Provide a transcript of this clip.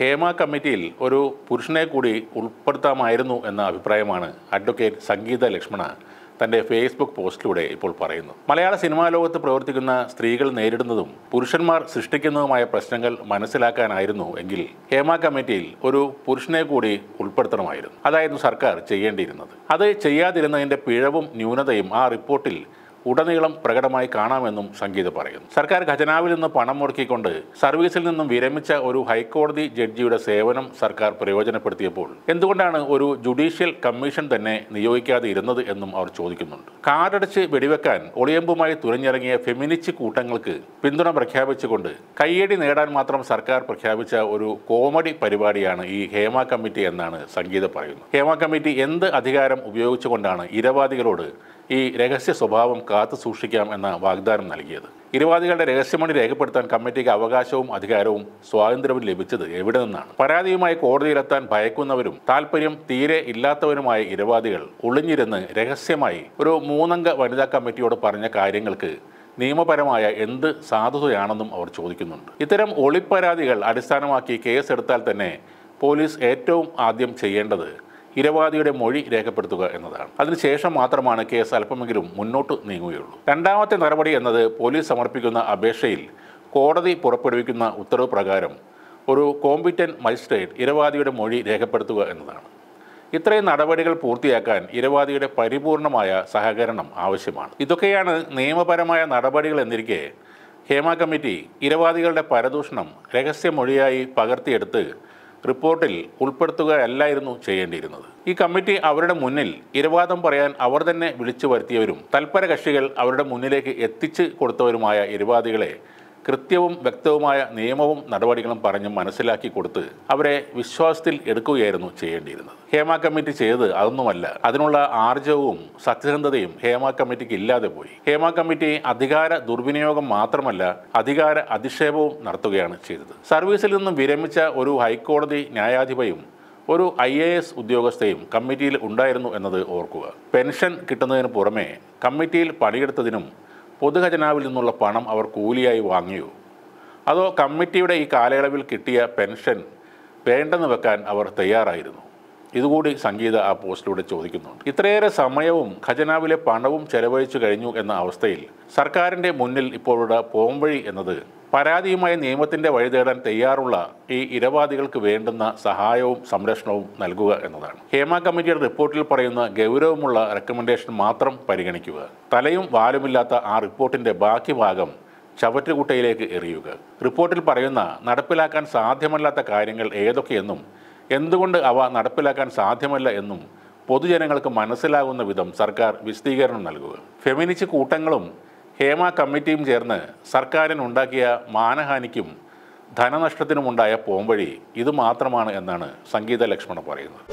ഹേമ കമ്മിറ്റിയിൽ ഒരു പുരുഷനെ കൂടി ഉൾപ്പെടുത്താമായിരുന്നു എന്ന അഭിപ്രായമാണ് അഡ്വക്കേറ്റ് സംഗീത ലക്ഷ്മണ തന്റെ ഫേസ്ബുക്ക് പോസ്റ്റിലൂടെ ഇപ്പോൾ പറയുന്നു. മലയാള സിനിമാ ലോകത്ത് പ്രവർത്തിക്കുന്ന സ്ത്രീകൾ നേരിടുന്നതും പുരുഷന്മാർ സൃഷ്ടിക്കുന്നതുമായ പ്രശ്നങ്ങൾ മനസ്സിലാക്കാനായിരുന്നു എങ്കിൽ ഹേമ കമ്മിറ്റിയിൽ ഒരു പുരുഷനെ കൂടി ഉൾപ്പെടുത്തണമായിരുന്നു. അതായിരുന്നു സർക്കാർ ചെയ്യേണ്ടിയിരുന്നത്. അത് ചെയ്യാതിരുന്നതിന്റെ പിഴവും ന്യൂനതയും ആ റിപ്പോർട്ടിൽ ഉടനീളം പ്രകടമായി കാണാമെന്നും സംഗീത പറയുന്നു. സർക്കാർ ഖജനാവിൽ നിന്ന് പണം മുടക്കിക്കൊണ്ട് സർവീസിൽ നിന്നും വിരമിച്ച ഒരു ഹൈക്കോടതി ജഡ്ജിയുടെ സേവനം സർക്കാർ പ്രയോജനപ്പെടുത്തിയപ്പോൾ എന്തുകൊണ്ടാണ് ഒരു ജുഡീഷ്യൽ കമ്മീഷൻ തന്നെ നിയോഗിക്കാതെ ഇരുന്നത് എന്നും അവർ ചോദിക്കുന്നുണ്ട്. കാടടച്ച് വെടിവെക്കാൻ ഒളിയമ്പുമായി തുരഞ്ഞിറങ്ങിയ ഫെമിനിസ്റ്റ് കൂട്ടങ്ങൾക്ക് പിന്തുണ പ്രഖ്യാപിച്ചുകൊണ്ട് കയ്യടി നേടാൻ മാത്രം സർക്കാർ പ്രഖ്യാപിച്ച ഒരു കോമഡി പരിപാടിയാണ് ഈ ഹേമ കമ്മിറ്റി എന്നാണ് സംഗീത പറയുന്നത് ഹേമ കമ്മിറ്റി എന്ത് അധികാരം ഉപയോഗിച്ചുകൊണ്ടാണ് ഇരവാദികളോട് ഈ രഹസ്യ സ്വഭാവം കാത്തു സൂക്ഷിക്കാം എന്ന വാഗ്ദാനം നൽകിയത്. ഇരുവാദികളുടെ രഹസ്യമണി രേഖപ്പെടുത്താൻ കമ്മിറ്റിക്ക് അവകാശവും അധികാരവും സ്വാതന്ത്ര്യവും ലഭിച്ചത് എവിടെ നിന്നാണ്? പരാതിയുമായി കോടതിയിലെത്താൻ ഭയക്കുന്നവരും താല്പര്യം തീരെ ഇല്ലാത്തവരുമായ ഇരവാദികൾ ഒളിഞ്ഞിരുന്ന് രഹസ്യമായി ഒരു മൂന്നംഗ വനിതാ കമ്മിറ്റിയോട് പറഞ്ഞ കാര്യങ്ങൾക്ക് നിയമപരമായ എന്ത് സാധുതയാണെന്നും അവർ ചോദിക്കുന്നുണ്ട്. ഇത്തരം ഒളിപ്പരാതികൾ അടിസ്ഥാനമാക്കി കേസെടുത്താൽ തന്നെ പോലീസ് ഏറ്റവും ആദ്യം ചെയ്യേണ്ടത് ഇരവാദിയുടെ മൊഴി രേഖപ്പെടുത്തുക എന്നതാണ്. അതിനുശേഷം മാത്രമാണ് കേസ് അല്പമെങ്കിലും മുന്നോട്ട് നീങ്ങുകയുള്ളൂ. രണ്ടാമത്തെ നടപടി എന്നത് പോലീസ് സമർപ്പിക്കുന്ന അപേക്ഷയിൽ കോടതി പുറപ്പെടുവിക്കുന്ന ഉത്തരവ് പ്രകാരം ഒരു കോമ്പിറ്റന്റ് മജിസ്ട്രേറ്റ് ഇരവാദിയുടെ മൊഴി രേഖപ്പെടുത്തുക എന്നതാണ്. ഇത്രയും നടപടികൾ പൂർത്തിയാക്കാൻ ഇരവാദിയുടെ പരിപൂർണമായ സഹകരണം ആവശ്യമാണ്. ഇതൊക്കെയാണ് നിയമപരമായ നടപടികൾ എന്നിരിക്കെ ഹേമ കമ്മിറ്റി ഇരവാദികളുടെ പരദൂഷണം രഹസ്യമൊഴിയായി പകർത്തിയെടുത്ത് റിപ്പോർട്ടിൽ ഉൾപ്പെടുത്തുകയല്ലായിരുന്നു ചെയ്യേണ്ടിയിരുന്നത്. ഈ കമ്മിറ്റി അവരുടെ മുന്നിൽ ഇരവാദം പറയാൻ അവർ തന്നെ വിളിച്ചു വരുത്തിയവരും തൽപര കക്ഷികൾ അവരുടെ മുന്നിലേക്ക് എത്തിച്ചു കൊടുത്തവരുമായ ഇരവാദികളെ കൃത്യവും വ്യക്തവുമായ നിയമവും നടപടികളും പറഞ്ഞ് മനസ്സിലാക്കി കൊടുത്ത് അവരെ വിശ്വാസത്തിൽ എടുക്കുകയായിരുന്നു ചെയ്യേണ്ടിയിരുന്നത്. ഹേമ കമ്മിറ്റി ചെയ്ത് അതൊന്നുമല്ല. അതിനുള്ള ആർജവും സത്യസന്ധതയും ഹേമ കമ്മിറ്റിക്ക് ഇല്ലാതെ പോയി. ഹേമ കമ്മിറ്റി അധികാര ദുർവിനിയോഗം മാത്രമല്ല അധികാര അധിക്ഷേപവും നടത്തുകയാണ് ചെയ്തത്. സർവീസിൽ നിന്നും വിരമിച്ച ഒരു ഹൈക്കോടതി ന്യായാധിപയും ഒരു ഐ എ എസ് ഉദ്യോഗസ്ഥയും കമ്മിറ്റിയിൽ ഉണ്ടായിരുന്നു എന്നത് ഓർക്കുക. പെൻഷൻ കിട്ടുന്നതിന് പുറമെ കമ്മിറ്റിയിൽ പണിയെടുത്തതിനും പൊതുഖജനാവിൽ നിന്നുള്ള പണം അവർ കൂലിയായി വാങ്ങിയോ? അതോ കമ്മിറ്റിയുടെ ഈ കാലയളവിൽ കിട്ടിയ പെൻഷൻ വേണ്ടെന്ന് വെക്കാൻ അവർ തയ്യാറായിരുന്നു? ഇതുകൂടി സംഗീത ആ പോസ്റ്റിലൂടെ ചോദിക്കുന്നുണ്ട്. ഇത്രയേറെ സമയവും ഖജനാവിലെ പണവും ചെലവഴിച്ചു കഴിഞ്ഞു എന്ന അവസ്ഥയിൽ സർക്കാരിന്റെ മുന്നിൽ ഇപ്പോഴുള്ള പോംവഴി എന്നത് പരാതിയുമായി നിയമത്തിന്റെ വഴി തേടാൻ തയ്യാറുള്ള ഈ ഇരവാദികൾക്ക് വേണ്ടുന്ന സഹായവും സംരക്ഷണവും നൽകുക എന്നതാണ്. ഹേമ കമ്മിറ്റിയുടെ റിപ്പോർട്ടിൽ പറയുന്ന ഗൗരവമുള്ള റെക്കമെൻഡേഷൻ മാത്രം പരിഗണിക്കുക. തലയും വാലുമില്ലാത്ത ആ റിപ്പോർട്ടിന്റെ ബാക്കി ഭാഗം ചവറ്റുകുട്ടയിലേക്ക് എറിയുക. റിപ്പോർട്ടിൽ പറയുന്ന നടപ്പിലാക്കാൻ സാധ്യമല്ലാത്ത കാര്യങ്ങൾ ഏതൊക്കെയെന്നും എന്തുകൊണ്ട് അവ നടപ്പിലാക്കാൻ സാധ്യമല്ല എന്നും പൊതുജനങ്ങൾക്ക് മനസ്സിലാകുന്ന വിധം സർക്കാർ വിശദീകരണം നൽകുക. ഫെമിനിസ്റ്റ് കൂട്ടങ്ങളും ഹേമ കമ്മിറ്റിയും ചേർന്ന് സർക്കാരിനുണ്ടാക്കിയ മാനഹാനിക്കും ധനനഷ്ടത്തിനുമുണ്ടായ പോംവഴി ഇത് മാത്രമാണ് എന്നാണ് സംഗീത ലക്ഷ്മണ പറയുന്നത്.